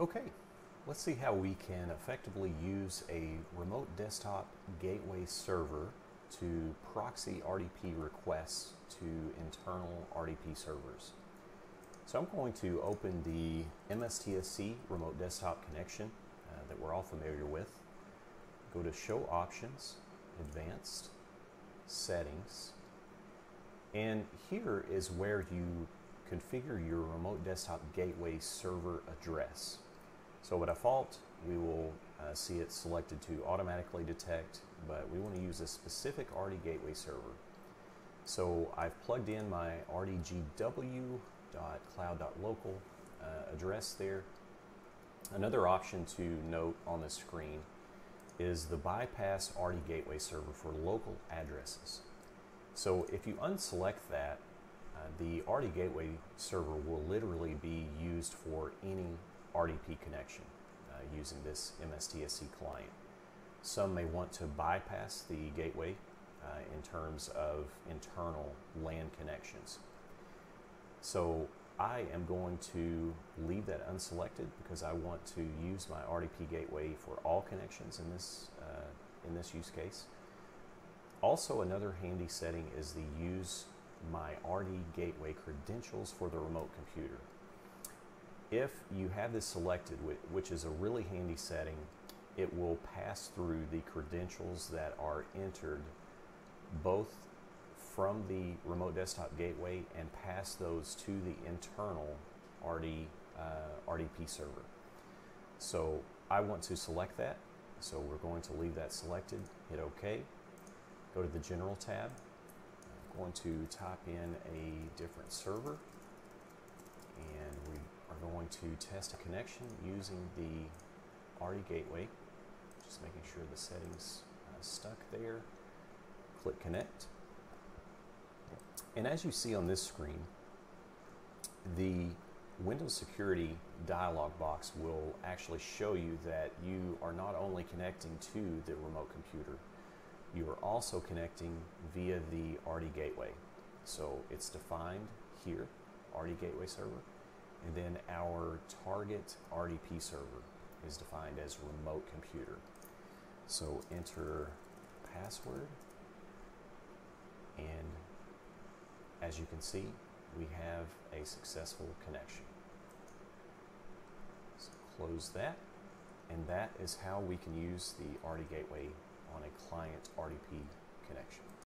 Okay, let's see how we can effectively use a remote desktop gateway server to proxy RDP requests to internal RDP servers. So I'm going to open the MSTSC remote desktop connection uh, that we're all familiar with. Go to Show Options, Advanced, Settings, and here is where you configure your remote desktop gateway server address. So by default, we will uh, see it selected to automatically detect, but we want to use a specific RD gateway server. So I've plugged in my rdgw.cloud.local uh, address there. Another option to note on the screen is the bypass RD gateway server for local addresses. So if you unselect that, uh, the RD gateway server will literally be used for any RDP connection uh, using this MSTSC client. Some may want to bypass the gateway uh, in terms of internal LAN connections. So I am going to leave that unselected because I want to use my RDP gateway for all connections in this, uh, in this use case. Also, another handy setting is the use my RD gateway credentials for the remote computer. If you have this selected, which is a really handy setting, it will pass through the credentials that are entered both from the remote desktop gateway and pass those to the internal RD, uh, RDP server. So I want to select that. So we're going to leave that selected, hit OK, go to the General tab. I'm going to type in a different server and to test a connection using the RD gateway. Just making sure the settings uh, stuck there. Click connect. And as you see on this screen, the Windows Security dialog box will actually show you that you are not only connecting to the remote computer, you are also connecting via the RD gateway. So it's defined here, RD gateway server, and then our target RDP server is defined as remote computer. So enter password and as you can see we have a successful connection. So close that and that is how we can use the RD Gateway on a client RDP connection.